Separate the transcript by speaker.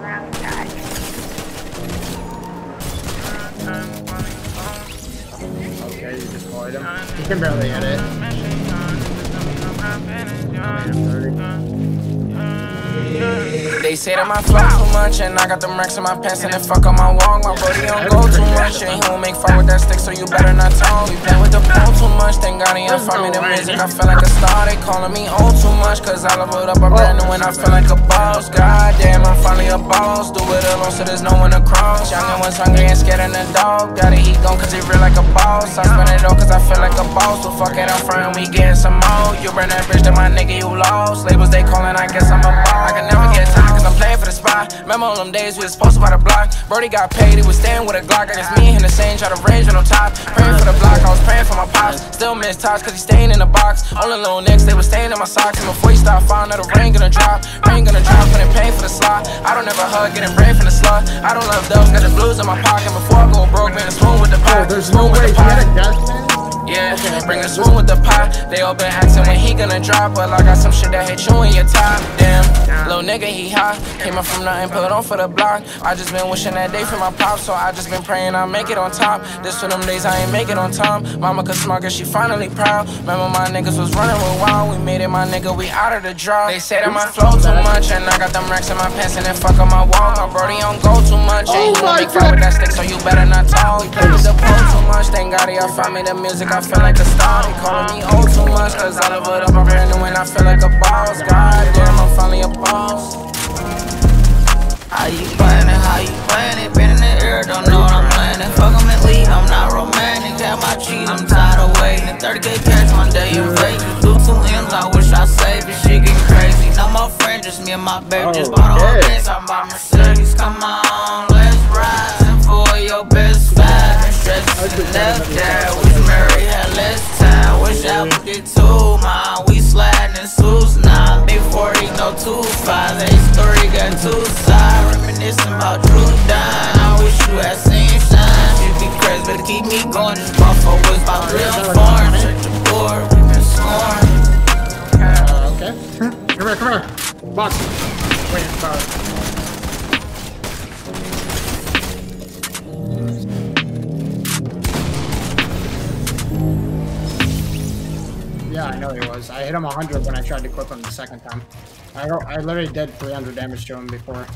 Speaker 1: Now he.
Speaker 2: Okay, you destroyed him. You can barely hit it. 30.
Speaker 3: They say that my flow too much and I got them racks in my pants and then fuck on my walk. My body don't go too much and he don't make fire with that stick, so you better me the music. I feel like a star, they calling me old too much, cause I leveled up, I'm brand new and I feel like a boss. God damn, I'm finally a boss. Do it alone so there's no one to cross. Young and was hungry and scared of the dog. Got it, he gone cause he real like a boss. I spend it all cause I feel like a boss. So fuck it, I'm front, we getting some more. You burn that bridge, then my nigga, you lost. Labels they calling, I guess I'm a boss. For spot. Remember all them days we was posted by the block. Brody got paid, he was staying with a Glock. And it's me and the same, try to range on top. Praying for the block, I was praying for my pops. Still miss touch cause he staying in the box. All the little nicks, they was staying in my socks. And before he stopped falling, the rain gonna drop. Rain gonna drop, putting pain for the slot. I don't ever hug, getting brain from the slut. I don't love those, got the blues in my pocket. Before I go broke, man, it's spoon with the pot.
Speaker 2: Oh, there's no way he had a death
Speaker 3: yeah, bring a spoon with the pot. They all been asking when he gonna drop, but I got some shit that hit you in your top. Damn, little nigga, he hot. Came up from nothing, put on for the block. I just been wishing that day for my pop, so I just been praying I make it on top. This for them days I ain't make it on time. Mama could smart, cause she finally proud. Remember my niggas was running with wild. We made it, my nigga, we out of the draw. They say that my flow too much, and I got them racks in my pants, and then fuck on my wall. My brody don't go too much, and he oh won't make with that stick, so you better not talk. He play with the pole too much, thank God he found me the music, I feel like a star. They calling me old too much, cause I leveled up, I'm brand new and I feel like a boss. God damn, I'm finally a boss.
Speaker 4: How you playing it, how you playing it? Been in the air, don't know what I'm landing. Fuck em and leave, I'm not romantic. Got my cheese, I'm tired of waiting. 30k cash one day in Vegas. Do two M's, I wish I saved it. Shit getting crazy. No more friends, just me and my baby. Just bought a whole oh, dance, I'm by Mercedes. Come on, Buffalo real board, we been
Speaker 2: okay. Come here, come here. Box. Wait, uh, Yeah, I know he was. I hit him 100 when I tried to clip him the second time. I, I literally did 300 damage to him before.